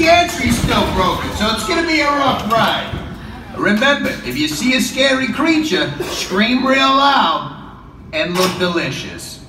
gantry's still broken, so it's gonna be a rough ride. Remember, if you see a scary creature, scream real loud and look delicious.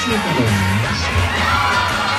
してたのに。